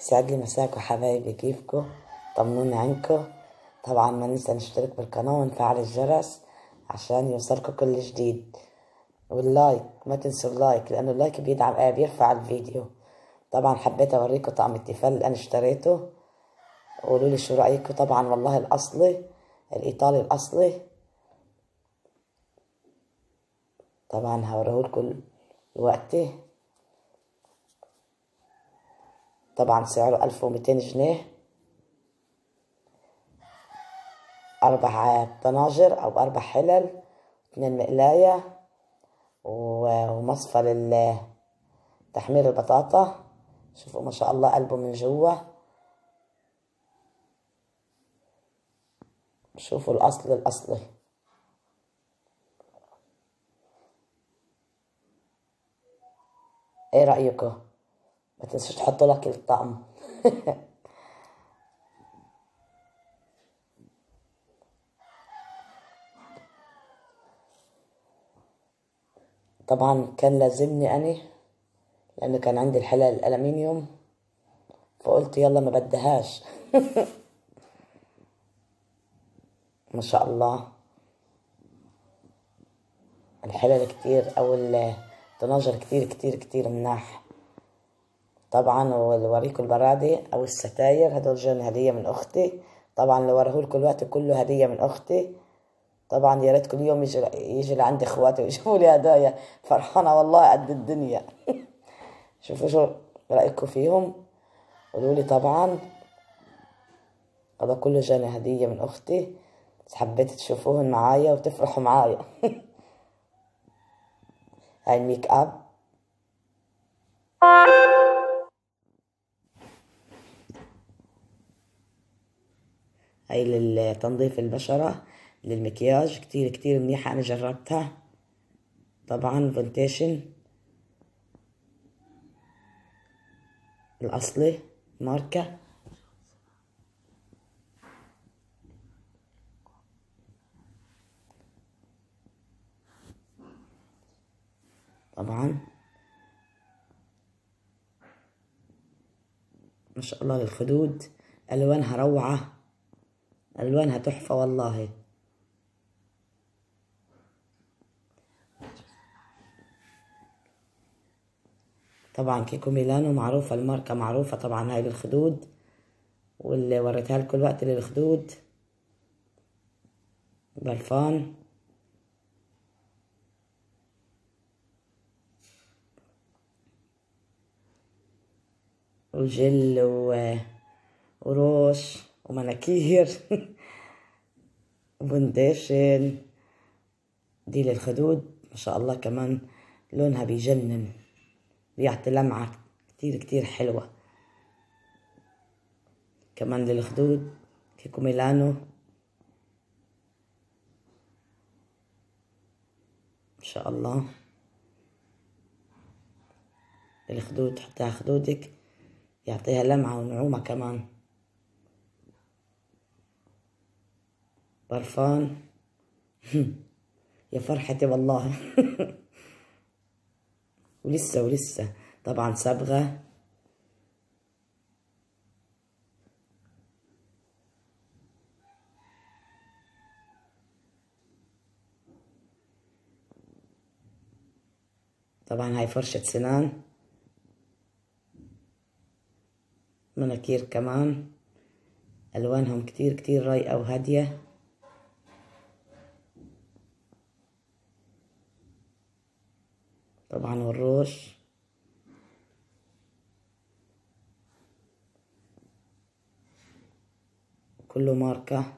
يسعد لي مساكم حبايبي كيفكم طمنوني عنكم طبعا ما ننسى نشترك بالقناة ونفعل الجرس عشان يوصلكم كل جديد. وال like ما تنسوا ال like لأنه ال like بيدعم آه بيرفع الفيديو. طبعا حبيت اوريكم طقم التيفال اللي أنا اشتريته. قولوا لي شو رايكم طبعا والله الأصلي الإيطالي الأصلي. طبعا هوريهولكم دلوقتي طبعا سعره ألف وميتين جنيه. أربع طناجر أو أربع حلل اتنين مقلاية ومصفى لتحمير البطاطا. شوفوا ما شاء الله قلبه من جوا. شوفوا الأصل الأصلي. إيه رأيكم؟ ما تنسوش تحطوا لك الطقم طبعا كان لازمني أنا لأنه كان عندي الحلل الألمنيوم فقلت يلا ما بدهاش. ما شاء الله. الحلل كتير أو الطناجر كتير كتير كتير مناح. طبعا ووريكم البرادة أو الستاير هدول جون هدية من أختي. طبعا اللي وريهولكم الوقت كله هدية من أختي. طبعا يا ريت كل يوم يجي يجي لعند إخواتي ويشوفوا لي هدايا. فرحانة والله قد الدنيا. شوفوا شو رأيكم فيهم. قولوا لي طبعا. هذا كله جاني هدية من أختي. بس حبيت تشوفوهن معايا وتفرحوا معايا. هاي ال make up. هاي لتنظيف البشرة للمكياج كتير كتير منيحة أنا جربتها. طبعا foundation الأصلي ماركة. طبعا ما شاء الله للخدود ألوانها روعة. ألوانها تحفة والله. طبعا كيكو ميلانو معروفة الماركة معروفة طبعا هاي للخدود واللي وريتها لكم الوقت للخدود. برفان وجل و... وروش. ومناكير. وبنديشن دي للخدود ما شاء الله كمان لونها بيجنن. بيعطي لمعة كتير كتير حلوة. كمان للخدود كيكو ميلانو ما شاء الله. الخدود تحطيها خدودك يعطيها لمعة ونعومة كمان. برفان يا فرحتي والله. ولسه ولسه. طبعا صبغة. طبعا هاي فرشة سنان. مناكير كمان. ألوانهم كتير كتير رايقة وهادية. طبعا والروش. كله ماركة.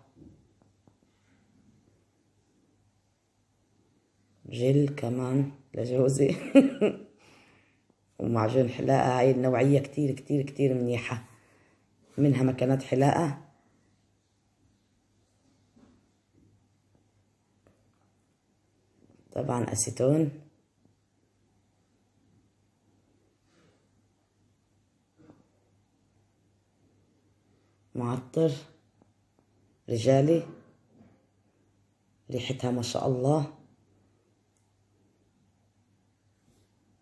جل كمان لجوزي. ومعجون حلاقة هاي النوعية كتير كتير كتير منيحة. منها مكانات حلاقة. طبعا أسيتون. معطر رجالي ريحتها ما شاء الله.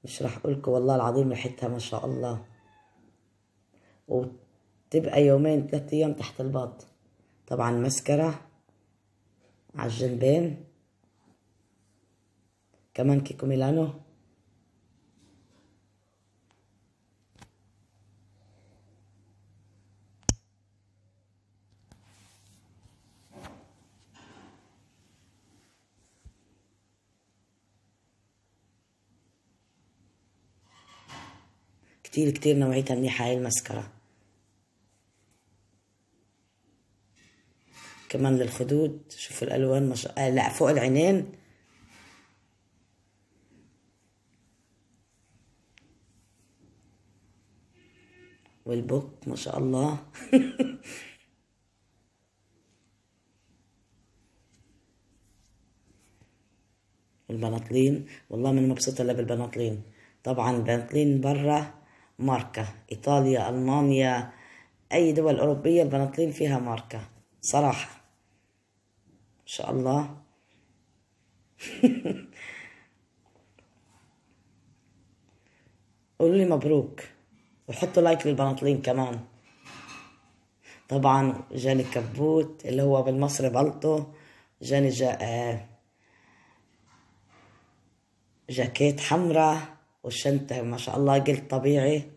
مش راح اقولكم والله العظيم ريحتها ما شاء الله. وتبقى يومين ثلاثة أيام تحت الباط طبعا مسكرة على الجنبين. كمان كيكو ميلانو. كتير كتير نوعيتها منيحة هاي المسكرة. كمان للخدود شوفوا الألوان مش... آه لا فوق العينين. والبوك ما شاء الله. البناطلين والله من مبسوطة إلا بالبناطلين. طبعا البناطلين برا ماركة إيطاليا ألمانيا أي دول أوروبية البناطلين فيها ماركة صراحة. إن شاء الله. قولوا لي مبروك. وحطوا لايك للبناطلين كمان. طبعا جاني كبوت اللي هو بالمصري بلطو جاني جا آه جاكيت حمراء والشنطة ما شاء الله قلت طبيعي.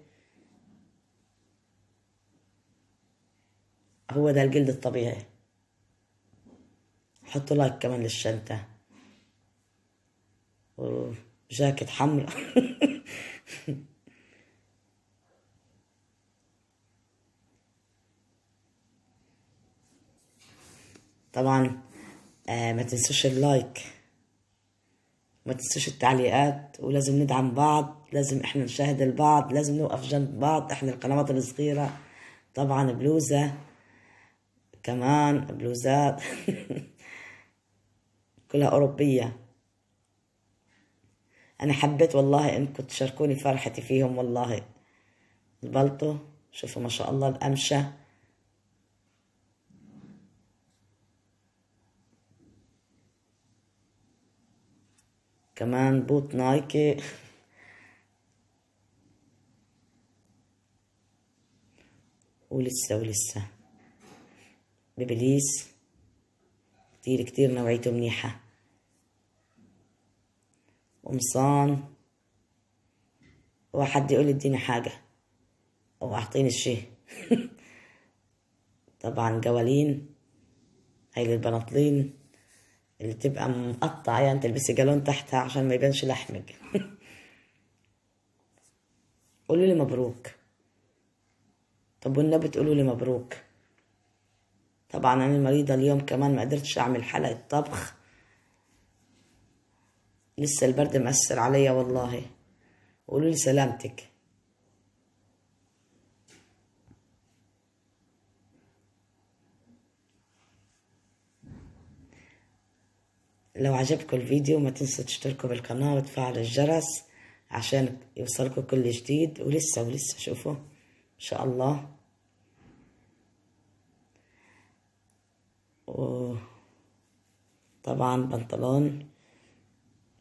هو ده الجلد الطبيعي. حطوا لايك كمان للشنطة وجاكيت حمراء. طبعا آه ما تنسوش اللايك. ما تنسوش التعليقات ولازم ندعم بعض لازم إحنا نشاهد البعض لازم نوقف جنب بعض إحنا القنوات الصغيرة. طبعا بلوزة كمان بلوزات كلها أوروبية. أنا حبيت والله إنكم تشاركوني فرحتي فيهم والله. البلطو شوفوا ما شاء الله الأمشة كمان بوت نايكي. ولسه ولسه. ببليس. كتير كتير نوعيته منيحة. قمصان واحد يقول اديني حاجة. أو أعطيني الشي طبعا قوالين هاي للبناطلين. اللي تبقى مقطعة يعني تلبسي جالون تحتها عشان ما يبانش لحمك. قولوا لي مبروك. طب والنبي تقولوا لي مبروك. طبعا أنا مريضة اليوم كمان ما قدرتش أعمل حلقة طبخ. لسه البرد مأثر عليا والله. قولوا لي سلامتك. لو عجبكم الفيديو ما تنسوا تشتركوا بالقناة وتفعلوا الجرس عشان يوصلكم كل جديد ولسه ولسه شوفوا إن شاء الله. وطبعا بنطلون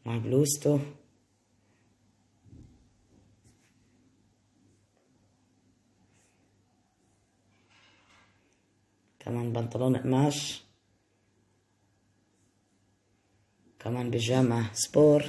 مع بلوزته. كمان بنطلون قماش. كمان بيجامة سبور.